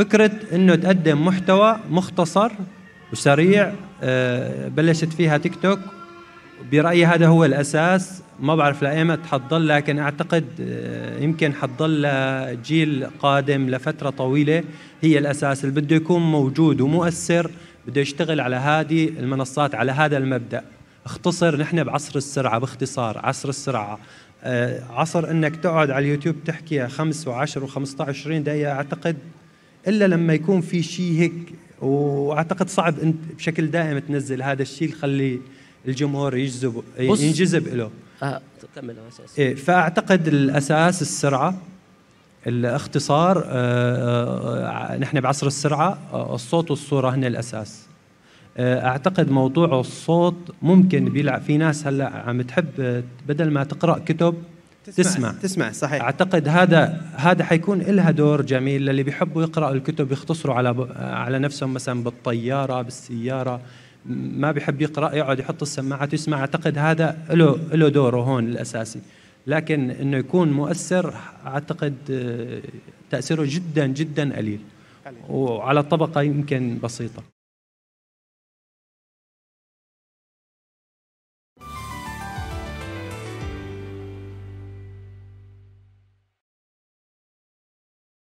فكرة إنه تقدم محتوى مختصر وسريع آه، بلشت فيها تيك توك. برأيي هذا هو الأساس. ما بعرف لايمت حتضل لكن أعتقد آه، يمكن حتضل جيل قادم لفترة طويلة هي الأساس. اللي بده يكون موجود ومؤثر بده يشتغل على هذه المنصات على هذا المبدأ. اختصر نحن بعصر السرعة باختصار عصر السرعة. آه، عصر إنك تقعد على اليوتيوب تحكي خمس وعشر و15 20 دقيقة أعتقد إلا لما يكون في شيء هيك وأعتقد صعب أنت بشكل دائم تنزل هذا الشيء يخلي الجمهور يجذب ينجذب له آه كمل أساس. إيه فأعتقد الأساس السرعة الاختصار آه آه نحن بعصر السرعة آه الصوت والصورة هن الأساس. آه، أعتقد موضوع الصوت ممكن بيلعب في ناس هلأ عم تحب بدل ما تقرأ كتب تسمع. تسمع, تسمع صحيح. أعتقد هذا هذا حيكون لها دور جميل. للي بيحبوا يقراوا الكتب يختصروا على على نفسهم مثلا بالطيارة بالسيارة. ما بيحب يقرأ يقعد يحط السماعات ويسمع. أعتقد هذا له له دوره هون الأساسي. لكن إنه يكون مؤثر أعتقد آه، تأثيره جدا جدا قليل. وعلى طبقه يمكن بسيطة.